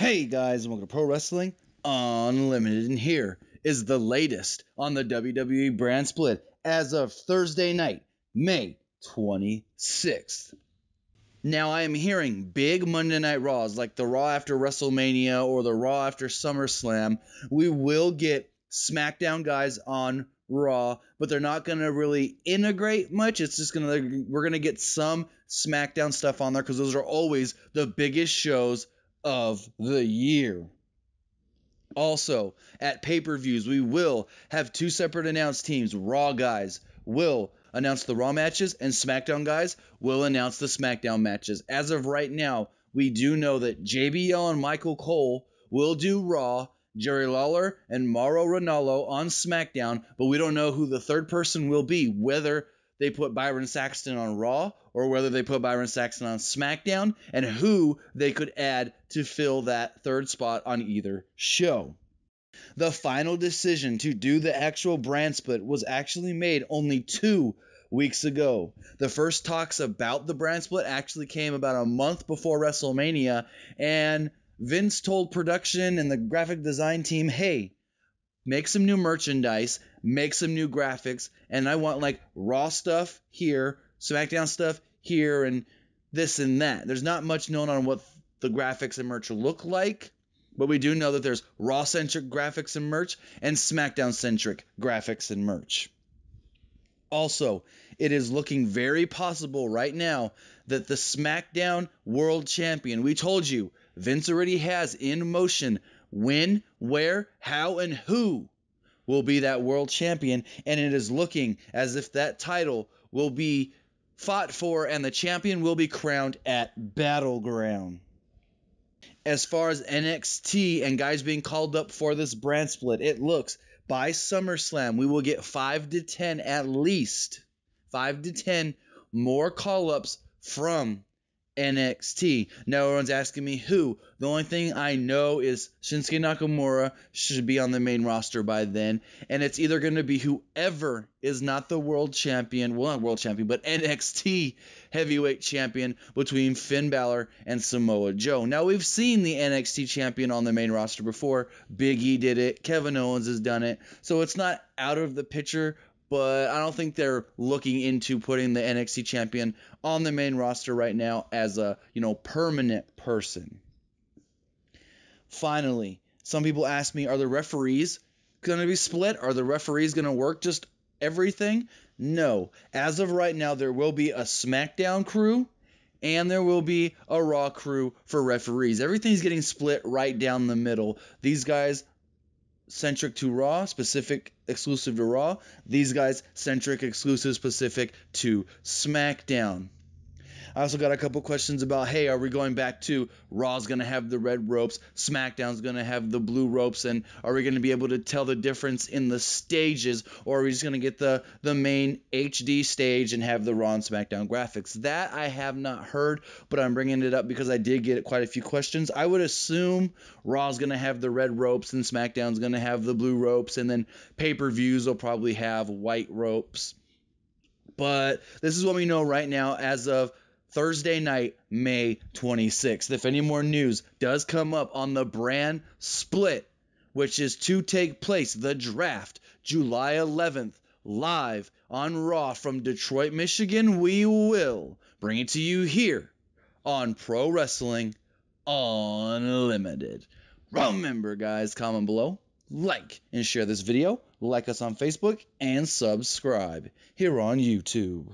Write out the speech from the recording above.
Hey guys, and welcome to Pro Wrestling Unlimited. And here is the latest on the WWE brand split as of Thursday night, May 26th. Now, I am hearing big Monday Night Raws like the Raw after WrestleMania or the Raw after SummerSlam. We will get SmackDown guys on Raw, but they're not going to really integrate much. It's just going to, we're going to get some SmackDown stuff on there because those are always the biggest shows of the year. Also, at pay per views, we will have two separate announced teams. Raw guys will announce the Raw matches, and SmackDown guys will announce the SmackDown matches. As of right now, we do know that JBL and Michael Cole will do Raw, Jerry Lawler and Mauro Ranallo on SmackDown, but we don't know who the third person will be, whether they put Byron Saxton on Raw or whether they put Byron Saxton on SmackDown and who they could add to fill that third spot on either show. The final decision to do the actual brand split was actually made only two weeks ago. The first talks about the brand split actually came about a month before WrestleMania, and Vince told production and the graphic design team, hey, make some new merchandise, make some new graphics, and I want like Raw stuff here, SmackDown stuff here, and this and that. There's not much known on what the graphics and merch look like, but we do know that there's Raw centric graphics and merch and SmackDown centric graphics and merch. Also, it is looking very possible right now that the SmackDown World Champion, we told you, Vince already has in motion when, where, how, and who will be that world champion. And it is looking as if that title will be fought for and the champion will be crowned at Battleground. As far as NXT and guys being called up for this brand split, it looks by SummerSlam we will get 5 to 10 at least. 5 to 10 more call ups from NXT. Now everyone's asking me who. The only thing I know is Shinsuke Nakamura should be on the main roster by then, and it's either going to be whoever is not the world champion, well not world champion, but NXT heavyweight champion between Finn Balor and Samoa Joe. Now we've seen the NXT champion on the main roster before. Big E did it, Kevin Owens has done it, so it's not out of the picture but I don't think they're looking into putting the NXT champion on the main roster right now as a, you know, permanent person. Finally, some people ask me, are the referees going to be split? Are the referees going to work just everything? No. As of right now, there will be a SmackDown crew and there will be a Raw crew for referees. Everything's getting split right down the middle. These guys centric to Raw, specific exclusive to Raw. These guys centric exclusive specific to SmackDown. I also got a couple questions about hey, are we going back to Raw's going to have the red ropes, SmackDown's going to have the blue ropes, and are we going to be able to tell the difference in the stages, or are we just going to get the, the main HD stage and have the Raw and SmackDown graphics? That I have not heard, but I'm bringing it up because I did get quite a few questions. I would assume Raw's going to have the red ropes and SmackDown's going to have the blue ropes, and then pay per views will probably have white ropes. But this is what we know right now as of Thursday night, May 26th. If any more news does come up on the brand split, which is to take place, the draft, July 11th, live on Raw from Detroit, Michigan, we will bring it to you here on Pro Wrestling Unlimited. Remember, guys, comment below, like, and share this video. Like us on Facebook, and subscribe here on YouTube.